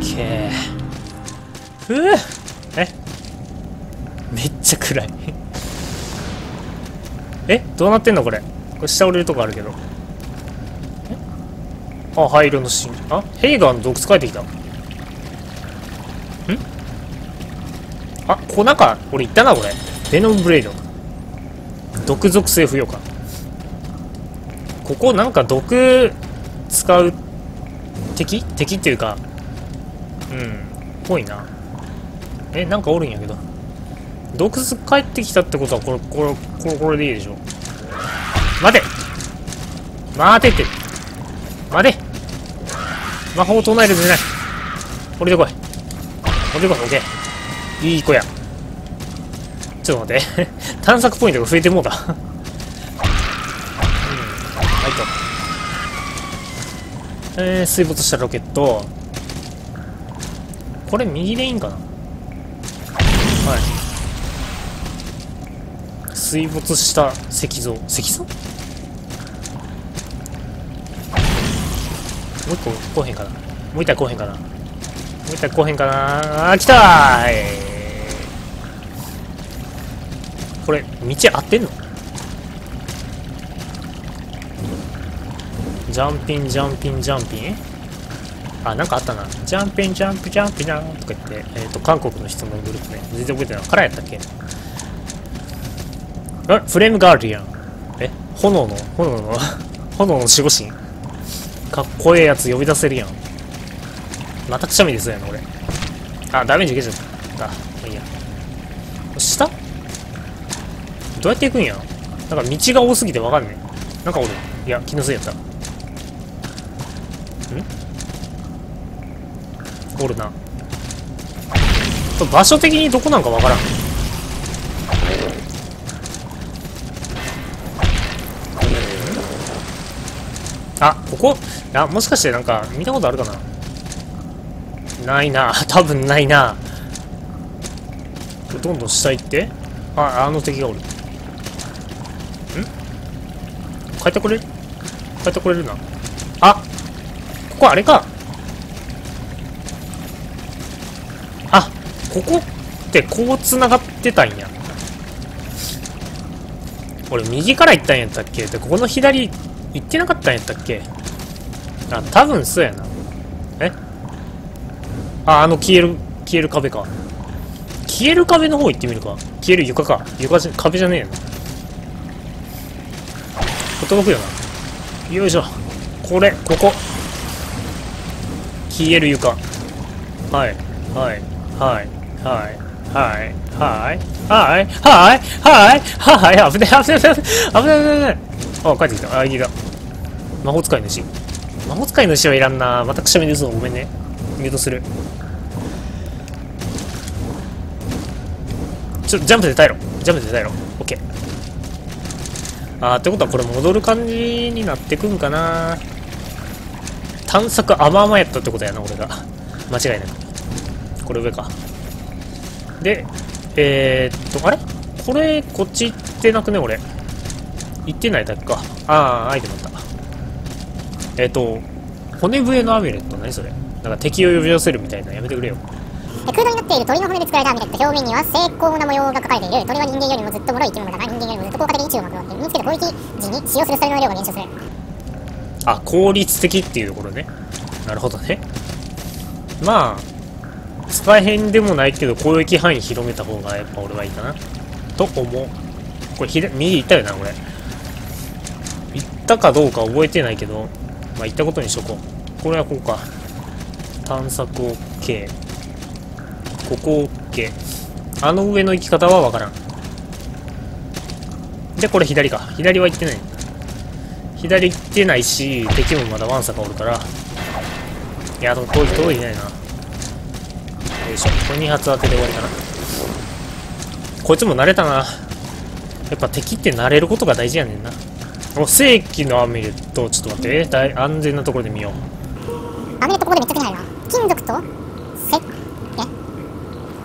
けー。ふうえ？めっちゃ暗い。え？どうなってんの？これ。これ下降りるとこあるけど。あ灰色のシーン。あ？ヘイガーの洞窟帰ってきた。ん？あここなんか俺行ったなこれ。ベノムブレイド。毒属性付与か。ここなんか毒使う敵？敵っていうかうん。ぽいな。えなんかおるんやけど。毒巣帰ってきたってことはこれこれこれこれでいいでしょ。待て。待てって。待て。魔法を唱えるんじゃない。降りてこい。降りてこい。オッケーいい子や。ちょっと待って。探索ポイントが増えてもうた。うん。はいとえー、水没したロケット。これ右でいいんかな？はい。水没した石像。石像？もう一個こうへんかな？もう一体こうへんかな？もう一体こうへんかな？あー来たー、はいこれ道合ってんの？ジャンピンジャンピンジャンピン？あ、なんかあったな。ジャンピンジャンプジャンピナーとか言って、えっ、と、韓国の人のグループね。全然覚えてない。カラやったっけ？えフレームガーディアン。え？炎の、炎の、炎の守護神？かっこええやつ呼び出せるやん。またくしゃみですよね、俺。あ、ダメージ受けちゃった。あ、まあいいや。下？どうやって行くんや？なんか道が多すぎてわかんねえ。なんかおる。いや、気のせいやった。おるな。場所的にどこなんかわからん。あ、ここ？あ、もしかしてなんか見たことあるかな？ないな。多分ないな。どんどん下行って。あ、あの敵がおる。ん？帰ってこれ？帰ってこれるな。あここあれか。あ、ここってこう繋がってたんや。俺右から行ったんやったっけ？で、ここの左行ってなかったんやったっけ？あ、多分そうやな。え？あ、あの消える、消える壁か。消える壁の方行ってみるか。消える床か。床じゃ、壁じゃねえよな。こ届くよな。よいしょ。これ、ここ。消える床。はい。はい。はい。はい。はい。はい。はい。はい。はい。はい。危ねえ、危ねえ、危ねえ、危ねえ、危ね。あ、帰ってきた。あ、いいだ。魔法使い主。魔法使い主はいらんな。またくしゃみですごめんね。ミュートする。ちょ、ジャンプで耐えろ。ジャンプで耐えろ。オッケー。あー、ってことはこれ戻る感じになってくんかな探索甘々やったってことやな、俺が。間違いなく。これ上か。で、えー、っと、あれ？これ、こっち行ってなくね、俺。行ってないだけか。あー、アイテムあった。えー、っと、骨笛のアミュレット、何それなんか敵を呼び寄せるみたいなやめてくれよ。空洞になっている鳥の骨で作られたアミュレット表面には精巧な模様が描かれている鳥は人間よりもずっと脆い生き物だが人間よりもずっと効果的に宙をまくわって身につけて攻撃時に使用するそれの量が減少するあ、効率的っていうところね。なるほどね。まあ、使えへんでもないけど、攻撃範囲広めた方がやっぱ俺はいいかな。と思う。これ、左、右行ったよな、これ。行ったかどうか覚えてないけど、まあ行ったことにしとこう。これはこうか。探索 OK。ここ OK。あの上の行き方はわからん。で、これ左か。左は行ってない。左行ってないし、敵もまだワンサがおるから。いや、でも遠い、遠いないな。しょ。これ2発当てで終わりかな。こいつも慣れたな。やっぱ敵って慣れることが大事やねんな。お正規のアミュレット、ちょっと待って。大安全なところで見よう。アミュレットここでめっちゃ手に入るな金属とせえ？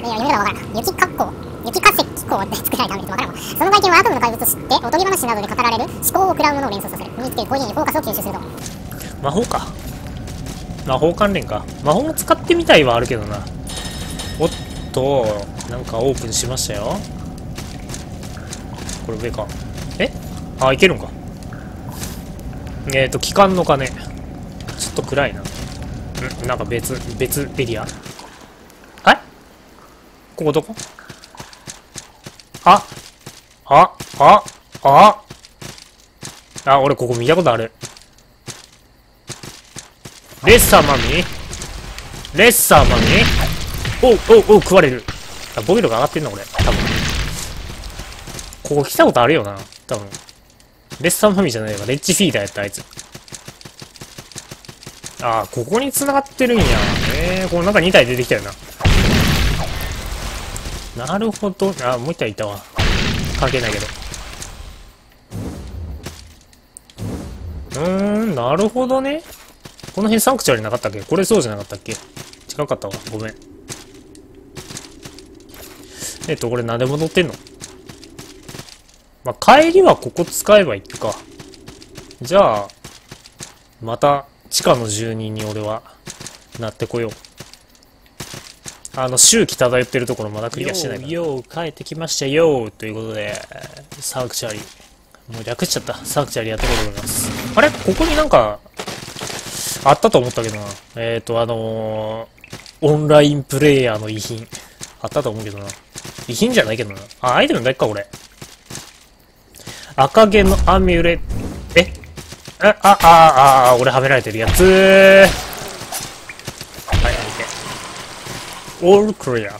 いや読み方わからんな雪格好雪化石鉱って作られたアミュレットわからんわその外見はアトムの怪物を知っておとぎ話などで語られる思考を食らうものを連想させる身につけるコーディにフォーカスを吸収すると魔法か。魔法関連か。魔法も使ってみたいはあるけどな。と、なんかオープンしましたよ。これ上か。え？あ、いけるんか。えっ、ー、と、機関の鐘。ちょっと暗いな。んなんか別、別エリアはいここどこ？あ？あ？あ？あ？あ、俺ここ見たことある。レッサーマミ？レッサーマミ？おうおうおう食われる。あ、ボイルが上がってんの俺。多分。ここ来たことあるよな。多分。レッサーマミじゃないわ。レッジフィーダーやった、あいつ。ああ、ここに繋がってるんや。ええー、この中2体出てきたよな。なるほど。あ、もう1体いたわ。関係ないけど。うーん、なるほどね。この辺サンクチュアリなかったっけ？これそうじゃなかったっけ？違かったわ。ごめん。えっと、これなんで戻ってんの？まあ、帰りはここ使えばいいか。じゃあ、また地下の住人に俺はなってこよう。あの、周期漂ってるところまだクリアしてないから。よー、帰ってきましたよーということで、サンクチュアリ。もう略しちゃった。サンクチュアリやってこうと思います。あれ？ここになんか、あったと思ったけどな。えっ、ー、と、あのー、オンラインプレイヤーの遺品。あったと思うけどな。遺品じゃないけどな。あ、アイテムだけか、これ。赤毛のアミュレえ？あ、あ、あ、あ、俺はめられてるやつはい、オールクリア。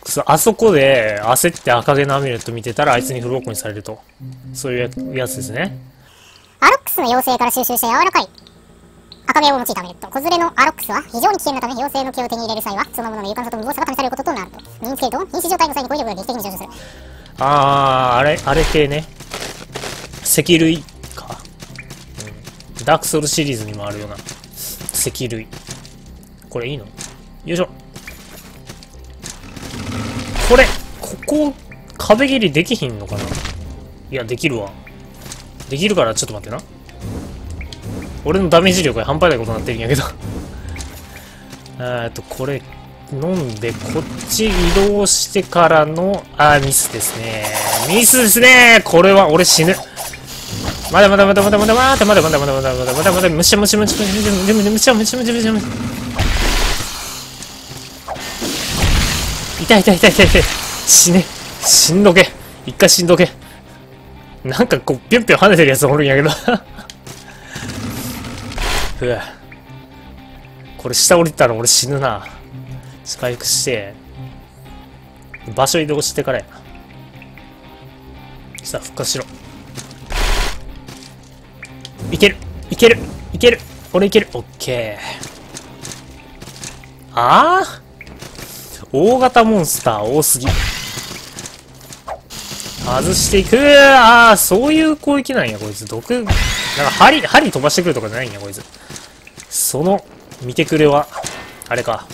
くそ、あそこで焦って赤毛のアミュレット見てたらあいつにフルボコにされると。そういうやつですね。アロックスの妖精から収集した柔らかい赤毛を用いたアミュレット。子連れのアロックスは非常に危険なため、妖精の気を手に入れる際は、そのものの有感さと無謀さが試されることとなると。身につけると、瀕死状態の際に語彙力が劇的に上昇する。あー、あれ、あれ系ね。赤類か。うん。ダークソルシリーズにもあるような、赤類。これいいの？よいしょ。これ、ここ、壁切りできひんのかな？いや、できるわ。できるから、ちょっと待ってな。俺のダメージ力が半端ないことになってるんやけど えっと、これ、飲んで、こっち移動してからの、あ、ミスですね。ミスですねこれは俺死ぬ。まだまだまだまだまだまだまだまだまだまだまだまだまだむしゃむしゃむしゃむしゃむしゃむしゃむしゃむしゃむしゃむしゃ痛い痛い痛い痛い痛い死ね死んどけ一回死んどけなんかこうぴょんぴょん跳ねてるやつおるんやけどうこれ下降りたら俺死ぬな。回復して。場所移動してからや。さあ復活しろ。いける。いける。いける。俺いける。オッケー。ああ大型モンスター多すぎ。外していく。ああそういう攻撃なんやこいつ。毒。なんか針針飛ばしてくるとかじゃないんやこいつ。その見てくれはあれか。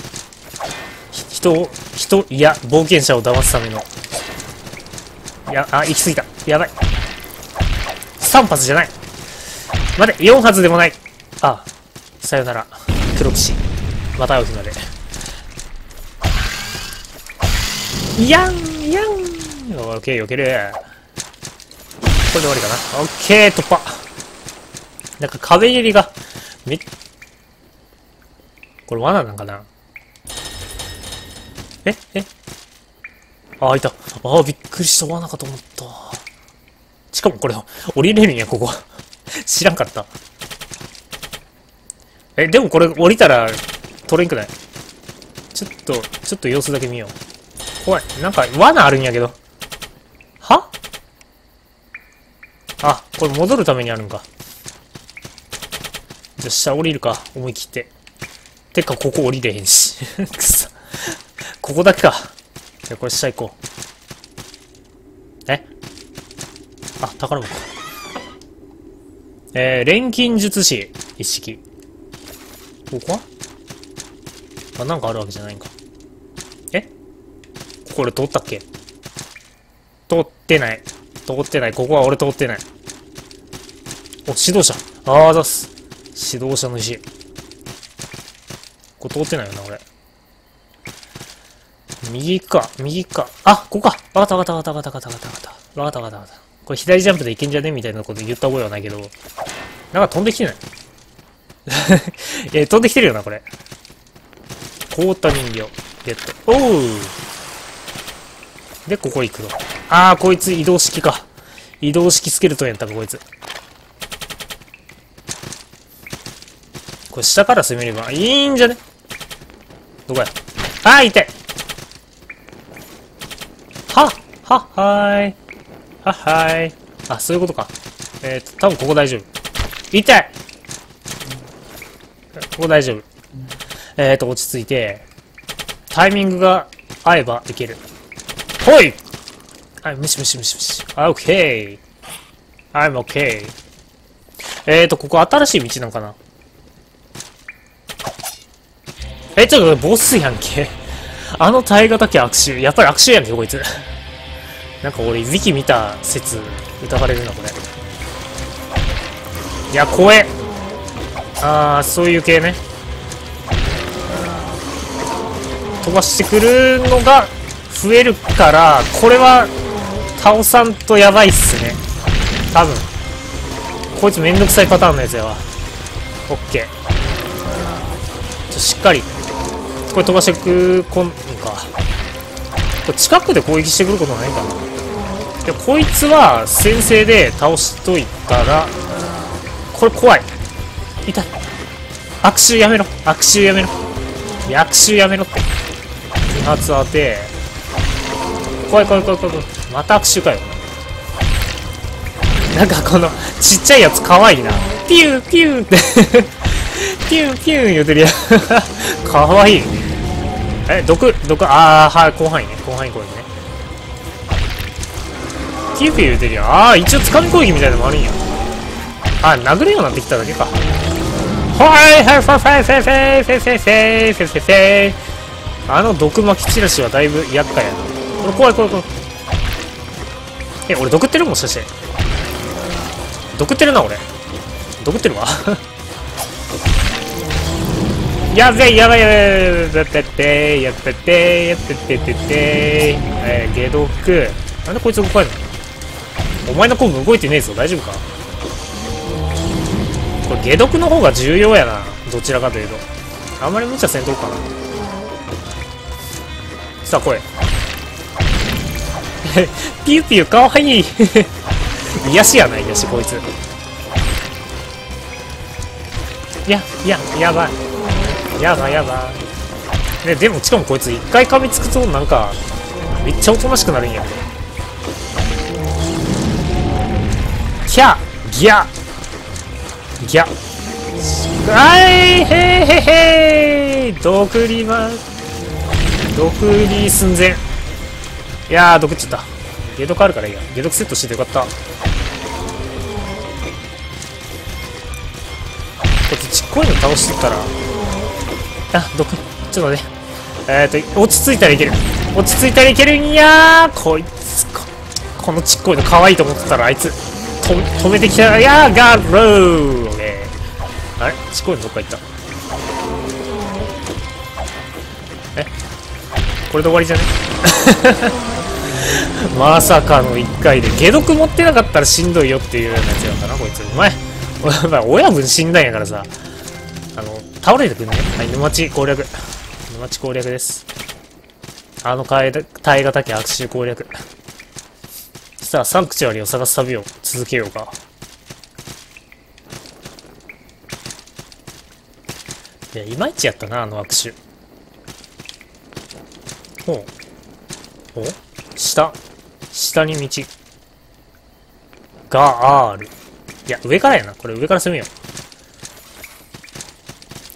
人を人いや冒険者を騙すための。いやあ行き過ぎた。やばい。3発じゃない。待て4発でもない。あさよなら。黒騎士。また会う日まで。いやんいやん。オッケー避けるこれで終わりかな。オッケー突破。なんか壁蹴りがめっこれ罠なんかな？ええ？あ、いた。ああ、びっくりした。罠かと思った。しかもこれ、降りれるんや、ここ。知らんかった。え、でもこれ降りたら取れんくない？ちょっと、ちょっと様子だけ見よう。怖い。なんか罠あるんやけど。は？あ、これ戻るためにあるんか。じゃあ下降りるか。思い切って。てか、ここ降りれへんし。くそ。ここだけか。じゃあこれ下行こう。え？あ、宝箱か。えー、錬金術師、一式。ここは？あ、なんかあるわけじゃないんか。え？これ通ったっけ？通ってない。通ってない。ここは俺通ってない。お、指導者。あーざす。指導者の石。ここ通ってないよな、俺。右か、右か。あ、ここか。わかったわかったわかったわかったわかったわかった。わかったわかった。これ左ジャンプでいけんじゃねみたいなこと言った覚えはないけど。なんか飛んできてない？え、飛んできてるよな、これ。凍った人形。ゲット。おうで、ここ行くの。あー、こいつ移動式か。移動式スケルトンやったか、こいつ。これ下から攻めればいいんじゃね？どこや？あー、痛いははっはーい。はっはーい。あ、そういうことか。えっ、ー、と、多分ここ大丈夫。痛いここ大丈夫。えっ、ー、と、落ち着いて、タイミングが合えばいける。ほいはい、ムシムシムシムシ。オッケー I'm okay. えーと、ここ新しい道なんかな？え、ちょっとボスやんけ。あの耐え難き悪臭。やっぱり悪臭やんけ、こいつ。なんか俺、ウィキ見た説、疑われるな、これ。いや、怖え。あー、そういう系ね。飛ばしてくるのが増えるから、これは倒さんとやばいっすね。多分。こいつめんどくさいパターンのやつやわ。オッケー。ちょ、しっかり。これ飛ばしてくこんか。これ近くで攻撃してくることないかな。で、こいつは先制で倒しといたら、これ怖い。痛い。悪臭やめろ。悪臭やめろ。悪臭やめろって。2発当て。怖い怖い怖い怖い。また悪臭かよ。なんかこの、ちっちゃいやつかわいいな。ピューピューってピューピュー言うてるやんかわいい。え、毒、毒、あー、はい、広範囲ね。広範囲攻撃ね。ピューピュー言うてるやん。あー、一応掴み攻撃みたいなのもあるんや。あ、殴るようになってきただけか。はいはいファファイフェフェフェフェフェフェフェフェあの毒撒き散らしはだいぶ厄介やな。これ怖い怖い怖い。え、俺毒ってるもしかして。毒ってるな、俺。毒ってるわ。やべ、やばいやべえ、やってて、やってて、やってててて、えー、解毒。なんでこいつ動かないのお前のコブ動いてねえぞ、大丈夫かこれ解毒の方が重要やなどちらかというとあんまり無茶せんとこかなさあ来いピューピューかわいい癒しやない癒しこいついやいややばいやばいやばい。ねでもしかもこいつ一回噛みつくとなんかめっちゃおとなしくなるんや。キャギャ。ギャ。はいへへへ毒リマ毒リ寸前。いやー毒っちゃった。解毒あるからいいや。解毒セットしててよかった。こっちちっこいの倒してたらあ毒ちょっと待って。えー、っと落ち着いたらいける。落ち着いたらいけるんやこいつここのちっこいの可愛いと思ってたらあいつ。と止めてきたいやーガーロー。オッケーあれ？ちっこいのどっか行った。え？これで終わりじゃね？まさかの1回で解毒持ってなかったらしんどいよっていうようなやつやったなこいつ。お前。お前親分死んだんやからさ。あの倒れてくんねはい沼地攻略沼地攻略ですあの耐え耐え難き悪臭攻略さあ、サンクチュアリを探す旅を続けようか。いや、いまいちやったな、あの握手。ほう。お下。下に道。がある。いや、上からやな。これ上から攻めよう。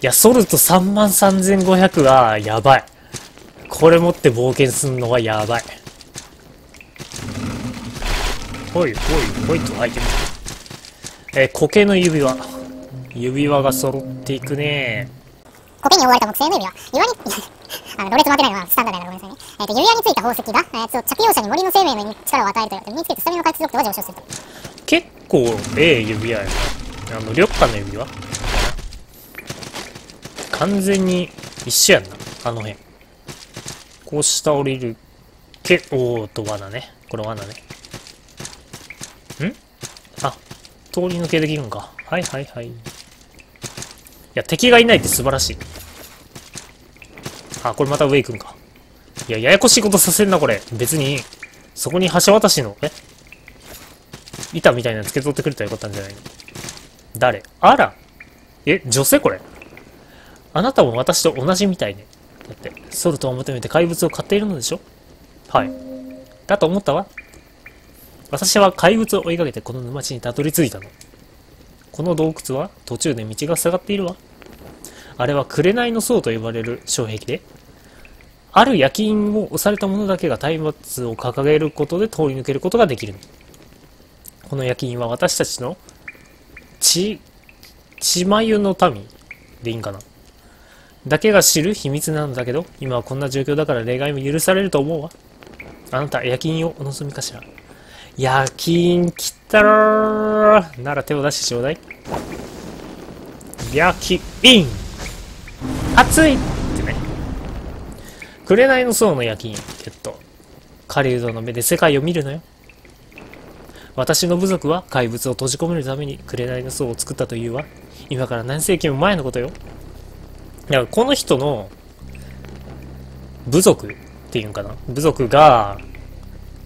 いや、ソルト33,500はやばい。これ持って冒険すんのはやばい。ほいほいほいとアイテム。えー、苔の指輪。指輪が揃っていくね苔に覆われた木製の指輪。岩に、あの、ろれつ負けないのはスタンダードなごめんなさいね。えっ、ー、と、指輪についた宝石が、えー、着用者に森の生命に力を与えるという、身につけてスタミナ回復力は上昇すると。結構、ええ指輪やな。あの、緑化の指輪完全に一緒やんな、あの辺。こう下降りるけ、おーと、罠ね。これ罠ね。ん？あ、通り抜けできるんか。はいはいはい。いや、敵がいないって素晴らしい。あ、これまた上行くんか。いや、ややこしいことさせんな、これ。別に、そこに橋渡しの、え？板みたいなの付け取ってくれたらよかったんじゃないの？誰？あらえ、女性これ？あなたも私と同じみたいね。だって、ソルトを求めて怪物を買っているのでしょ？はい。だと思ったわ。私は怪物を追いかけてこの沼地にたどり着いたの。この洞窟は途中で道が塞がっているわ。あれは紅の層と呼ばれる障壁で、ある焼き印を押された者だけが松明を掲げることで通り抜けることができるの。この焼き印は私たちの血、血眉の民でいいんかなだけが知る秘密なんだけど、今はこんな状況だから例外も許されると思うわ。あなた、夜勤をお望みかしら？夜勤来たらなら手を出してちょうだい。夜勤熱いってね。紅の層の夜勤、ゲット。狩人の目で世界を見るのよ。私の部族は怪物を閉じ込めるために紅の層を作ったというわ。今から何世紀も前のことよ。いや、この人の部族っていうんかな？部族が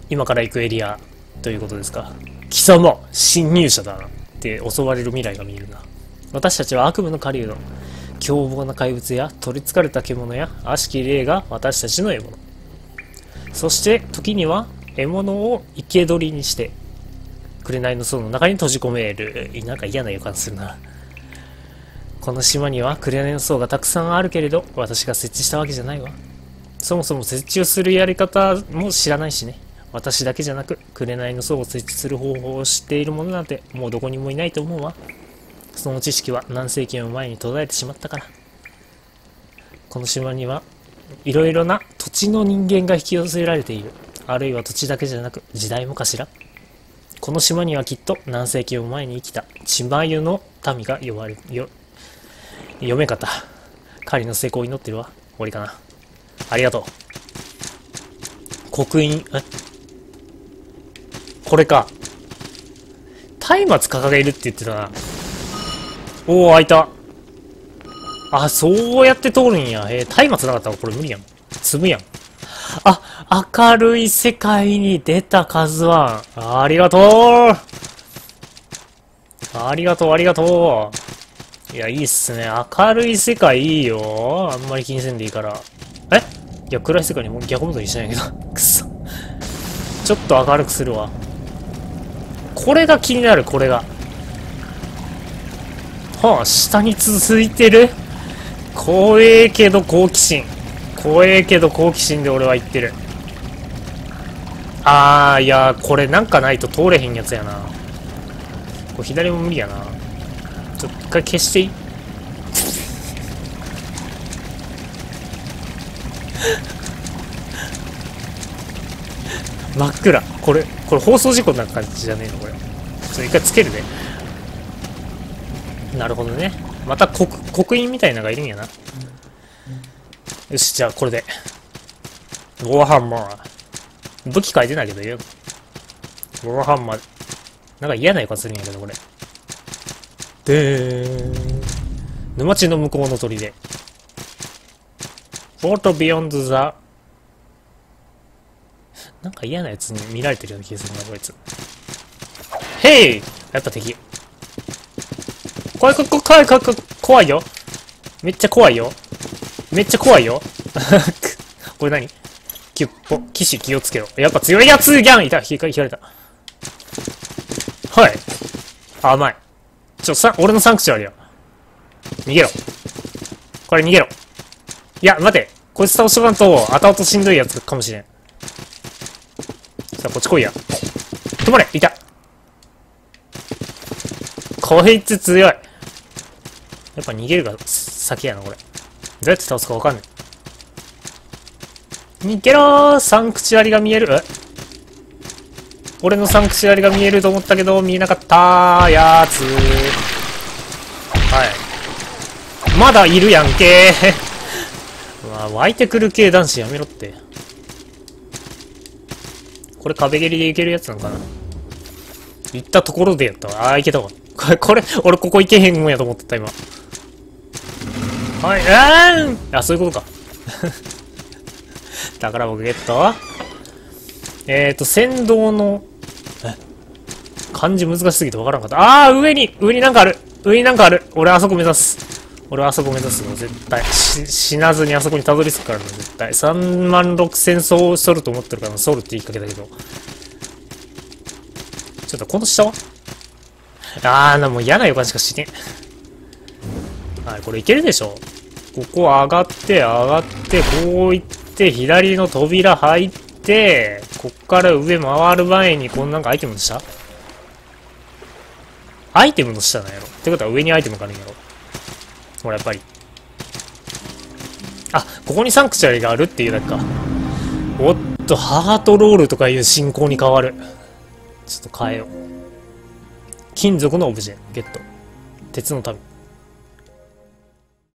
今から行くエリアということですか？貴様侵入者だなって襲われる未来が見えるな。私たちは悪夢の狩人。凶暴な怪物や取りつかれた獣や悪しき霊が私たちの獲物。そして時には獲物を生け捕りにして紅の層の中に閉じ込める。なんか嫌な予感するな。この島には紅の層がたくさんあるけれど、私が設置したわけじゃないわ。そもそも設置をするやり方も知らないしね。私だけじゃなく、紅の層を設置する方法を知っている者なんてもうどこにもいないと思うわ。その知識は何世紀も前に途絶えてしまったから。この島にはいろいろな土地の人間が引き寄せられている。あるいは土地だけじゃなく時代もかしら。この島にはきっと何世紀も前に生きた千葉湯の民が呼ばれよ読め方狩りの成功を祈ってるわ。終わりかな。ありがとう。刻印え？これか。松明掲げるって言ってたな。おお開いた。あそうやって通るんや。えー、松明なかったらこれ無理やん。積むやん。あ、明るい世界に出た数は、ありがとう。ありがとう、ありがとう。いや、いいっすね。明るい世界いいよ。あんまり気にせんでいいから。え？いや、暗い世界にも逆戻りしないけど。くそ。ちょっと明るくするわ。これが気になる、これが。はあ、下に続いてる？怖えけど好奇心。怖えけど好奇心で俺は言ってる。あー、いやこれなんかないと通れへんやつやな。これ左も無理やな。ちょっと一回消していい？真っ暗。これ、これ放送事故な感じじゃねえの？これ。ちょっと一回つけるね。なるほどね。また刻、刻印みたいなのがいるんやな。よし、じゃあこれで。ウォーハンマー。武器書いてないけどよ。ウォーハンマー。なんか嫌な予感するんやけど、これ。で。沼地の向こうの砦。フォートビヨンドザ。なんか嫌なやつに見られてるような気がするな、こいつ。ヘイやっぱ敵。怖い、怖い、怖い、怖い、怖いよ。めっちゃ怖いよ。めっちゃ怖いよ。これ何？キュッポ、騎士気をつけろ。やっぱ強いやつギャンいた引かれた。はい。甘い。ちょ、さ、俺のサンクチュアリや。逃げろ。これ逃げろ。いや、待て。こいつ倒しとかんと、後々しんどいやつかもしれん。さあ、こっち来いや。止まれいたこいつ強い。やっぱ逃げるが先やな、これ。どうやって倒すかわかんない。逃げろーサンクチュアリが見える？え俺のサンクチュアリが見えると思ったけど、見えなかったーやーつ。はい。まだいるやんけ。ーあー湧いてくる系男子やめろって。これ壁蹴りでいけるやつなんかな。行ったところでやった。わあーいけたわ。これこれ俺ここ行けへんもんやと思ってた今。はい。あーん。あそういうことか。宝箱ゲット。えっ、ー、と先導のえ漢字難しすぎてわからんかった。ああ上に上になんかある。上になんかある。俺あそこ目指す。俺あそこ目指すの絶対。死なずにあそこにたどり着くからな絶対。3万6000ソソルと思ってるからソルって言いかけたけど。ちょっとこの下は？あーなもう嫌な予感しかしね。えはいこれいけるでしょ。ここ上がって上がってこう行って左の扉入ってこっから上回る前にこのなんかアイテムの下アイテムの下なんやろってことは上にアイテムがあるんやろほら、やっぱり。あ、ここにサンクチュアリがあるっていうだけか。おっと、ハートロールとかいう進行に変わる。ちょっと変えよう。金属のオブジェ、ゲット。鉄の旅。